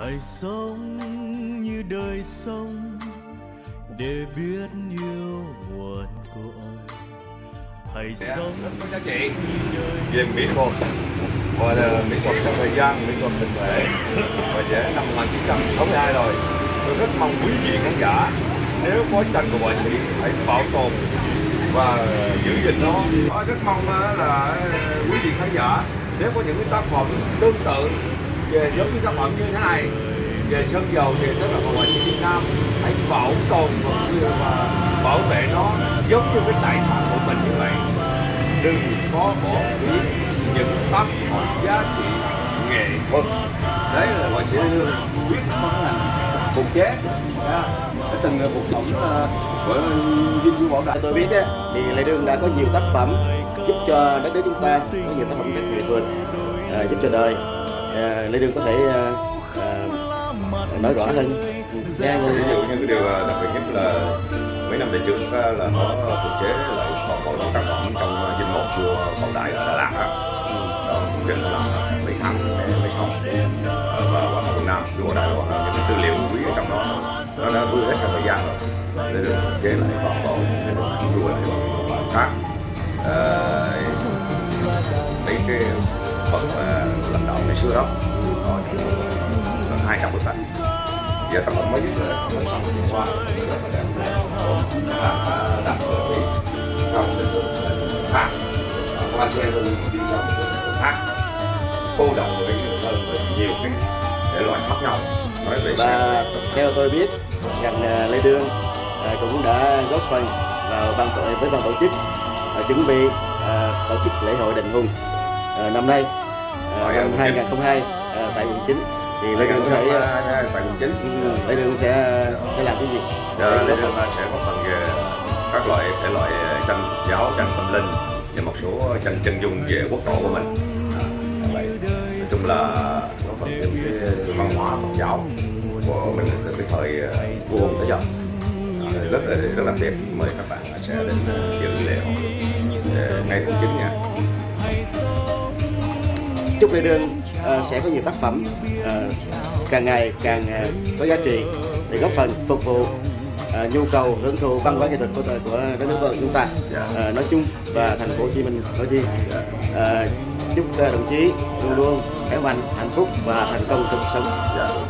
hãy sống như đời sống để biết yêu nguồn cội hãy sống có giá trị. về mỹ thuật gọi là mỹ thuật trong thời gian mỹ thuật thực thể. Và vẽ năm 1962 rồi. Tôi rất mong quý vị khán giả nếu có tranh của họa sĩ hãy bảo tồn và giữ gìn nó. Tôi rất mong là quý vị khán giả nếu có những cái tác phẩm tương tự về giống như tác phẩm như thế này về sơn dầu về tức là họa sĩ Việt Nam hãy bảo tồn và, bảo vệ nó giống như cái tài sản của mình như vậy. Đừng có bỏ phí những tác phẩm giá trị nghệ thuật. Đấy là họa sĩ Lê Lương biết có là phục chế dạ. đã từng ờ, phục tổng ờ, của Vinh Du Bảo Đại. Tôi biết ấy, thì Lê Đương đã có nhiều tác phẩm giúp cho đất nước chúng ta có nhiều tác phẩm nghệ thuật ờ, giúp cho đời à, Lê Đương có thể à, à, nói rõ hơn. Nghe ví dụ như cái điều đặc biệt nhất là mấy năm về trước là nó phục chế lại toàn bộ những tác phẩm trong dinh mộ vua Bảo Đại ở Đà Lạt á. Rất là làm mấy thằng mấy xong. Và hoàng hậu Nam vua Đại Hoàng những cái tư liệu quý ở trong đó. Nó đã vừa hết trong thời gian rồi. Để được phục chế lại toàn bộ để vua lại bằng bản khác. Ờ, mấy cái bậc xưa đó. Họ gần hai trăm bức ảnh giờ tác phẩm mới nhất là tác phẩm liên quan rất là đẹp làm đặt ở cái trong cái tượng thác quan xe hơn đi trong cái tượng thác cô động với hơn với nhiều cái thể loại khác nhau nói về và theo tôi biết ngành à, Lê Đương à, cũng đã góp phần vào ban tổ với ban tổ chức à, chuẩn bị à, tổ chức lễ hội đền hùng năm nay năm quận 2002 à, tại quận 9 thì Lê có thể à, tại quận chín ừ, Lê Đương sẽ sẽ làm cái gì Lê Đương phần sẽ có phần về các loại thể loại tranh giáo, tranh tâm linh và một số tranh chân dung về quốc tổ của mình. Vậy. Nói chung là nó phần cái văn hóa Phật giáo của mình từ cái thời ờ, vua Hùng tới giờ. Rất là rất là đẹp mời các bạn sẽ đến ờ, dự lễ hội ờ, ngày tháng chín nha. Chúc Lê Đương à, sẽ có nhiều tác phẩm à, càng ngày càng à, có giá trị để góp phần phục vụ à, nhu cầu hưởng thụ văn hóa nghệ thuật của của đất nước của chúng ta. À, nói chung và thành phố Hồ Chí Minh nói riêng. À, chúc à, đồng chí luôn luôn khỏe mạnh hạnh phúc và thành công trong cuộc sống. Dạ. Ờ,